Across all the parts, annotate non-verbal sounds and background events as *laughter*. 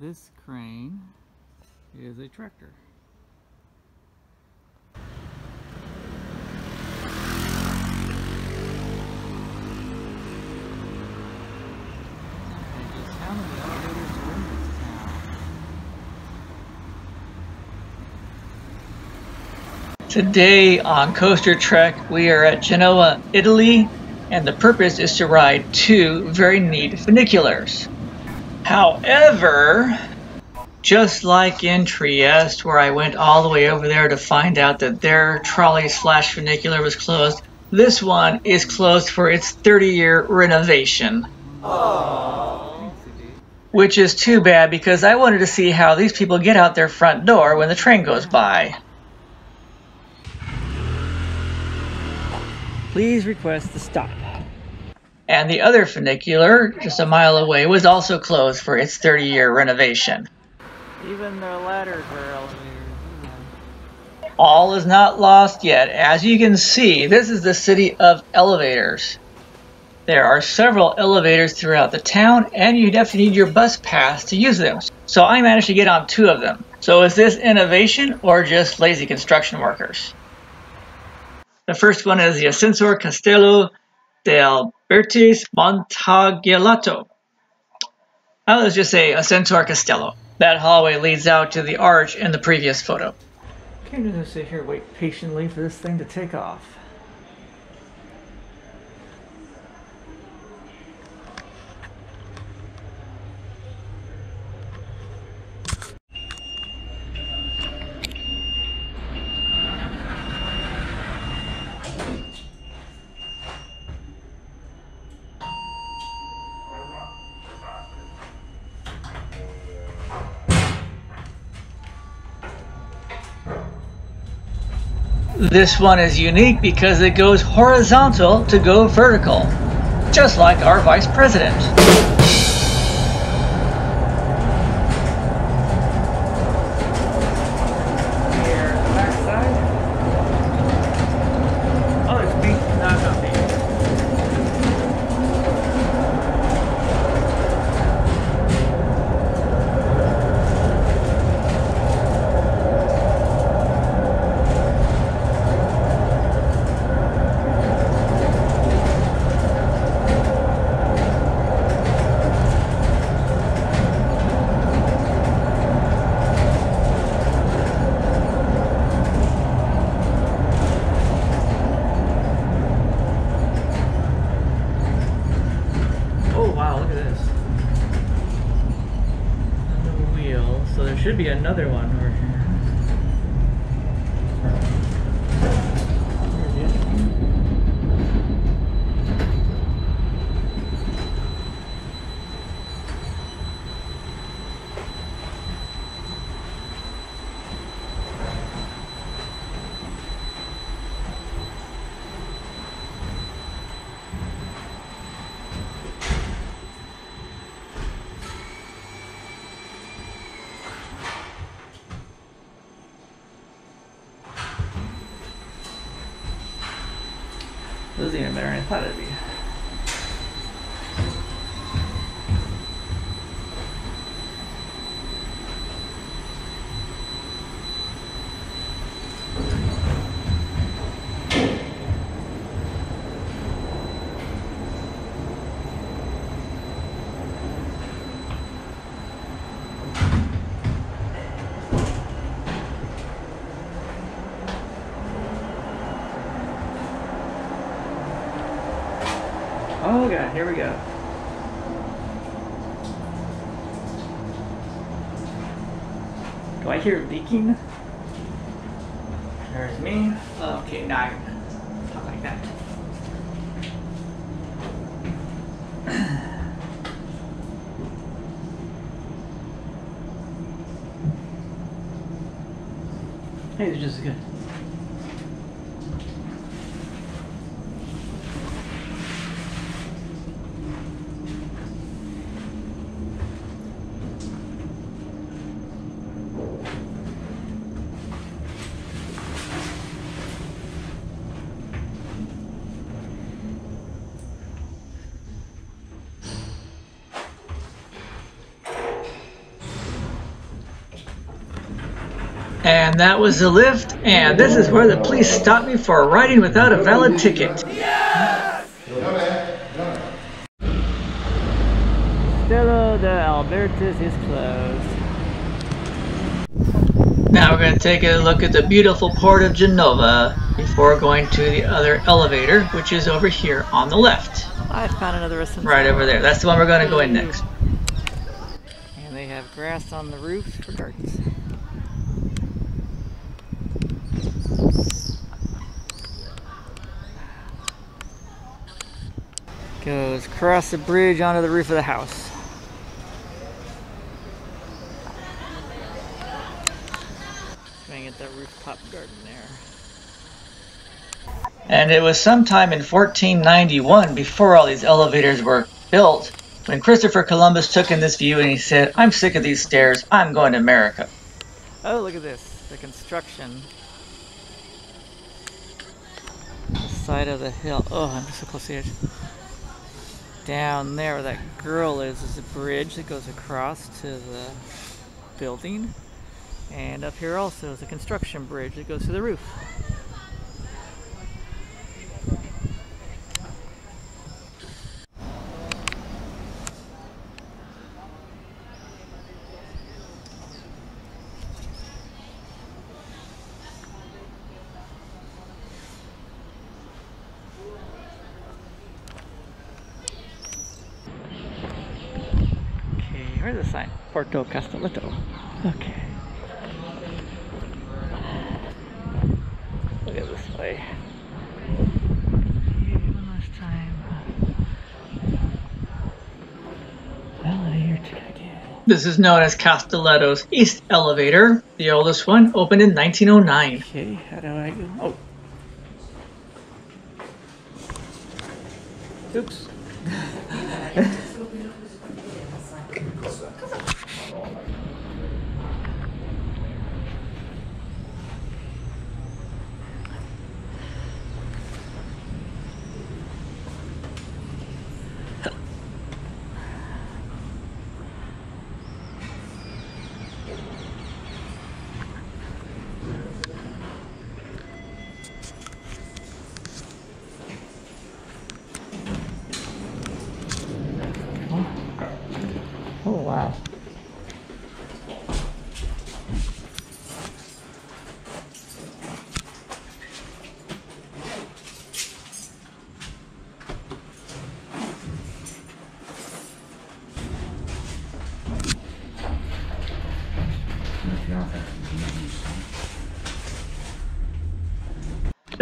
This crane is a tractor. Today on Coaster Trek, we are at Genoa, Italy, and the purpose is to ride two very neat funiculars. However, just like in Trieste, where I went all the way over there to find out that their trolley slash funicular was closed, this one is closed for its 30 year renovation. Indeed. Which is too bad because I wanted to see how these people get out their front door when the train goes by. Please request to stop. And the other funicular, just a mile away, was also closed for its 30 year renovation. Even the ladders are elevators. All is not lost yet. As you can see, this is the city of elevators. There are several elevators throughout the town, and you definitely need your bus pass to use them. So I managed to get on two of them. So is this innovation or just lazy construction workers? The first one is the Ascensor Castello del Bertis Montegalletto. Now let's just say Ascensor Castello. That hallway leads out to the arch in the previous photo. Okay, I'm just gonna sit here and wait patiently for this thing to take off. This one is unique because it goes horizontal to go vertical, just like our vice president. Here, backside. Oh, it's me. No, it's not me. Oh wow, look at this. Another wheel. So there should be another one over Is even better than I thought it'd be. Here we go. Do I hear leaking? There's me. Okay, now talk like that. Hey, it's just good. And that was the lift, and this is where the police stopped me for riding without a valid ticket. Stella de uh, Albertis is closed. Now we're going to take a look at the beautiful port of Genova before going to the other elevator, which is over here on the left. I found another restaurant. Right over there. That's the one we're going to go in next. And they have grass on the roof for gardens. Goes across the bridge onto the roof of the house. Trying to get that rooftop garden there. And it was sometime in 1491, before all these elevators were built, when Christopher Columbus took in this view and he said, I'm sick of these stairs, I'm going to America. Oh, look at this. The construction. The side of the hill. Oh, I'm so close to edge. Down there where that girl is, is a bridge that goes across to the building. And up here also is a construction bridge that goes to the roof. Okay, where's the sign? Porto Castelletto. Okay. Look at this way. One last time. Elevator ticket again. This is known as Castelletto's East Elevator, the oldest one, opened in 1909. Okay, how do I go? Oh. Oops. *laughs* Because, uh,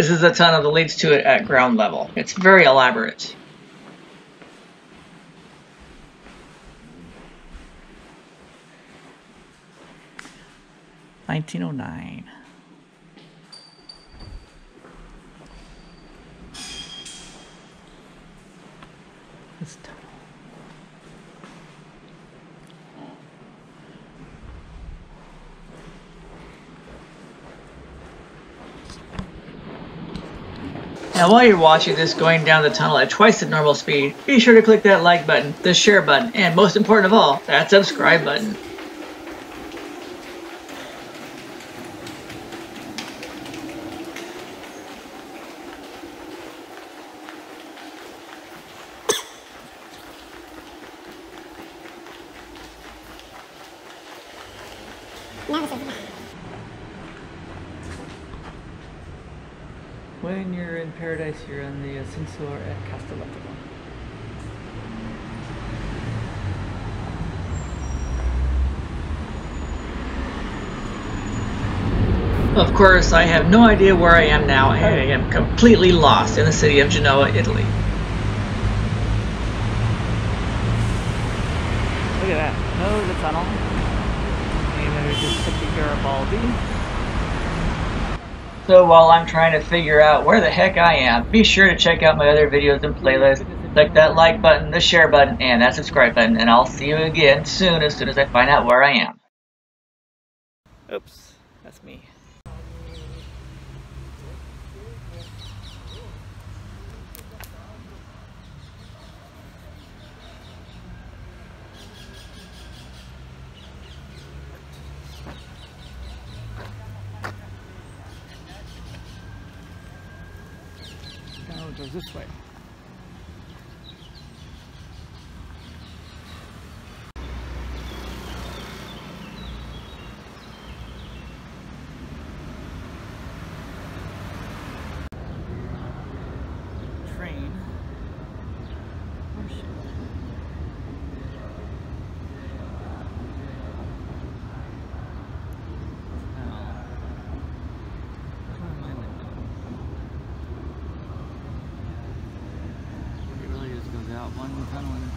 This is the tunnel that leads to it at ground level. It's very elaborate. Nineteen oh nine. Tunnel. Now while you're watching this going down the tunnel at twice the normal speed, be sure to click that like button, the share button, and most important of all, that subscribe button you're in paradise, you're in the uh, Ascensor at Castelletto. Of course, I have no idea where I am now, and I am completely lost in the city of Genoa, Italy. Look at that. Oh, the tunnel. And there's just City Garibaldi. So while I'm trying to figure out where the heck I am, be sure to check out my other videos and playlists. Click that like button, the share button, and that subscribe button, and I'll see you again soon as soon as I find out where I am. Oops, that's me. Goes this way. Train. Or ship. Now, where am I window? It really just goes out one and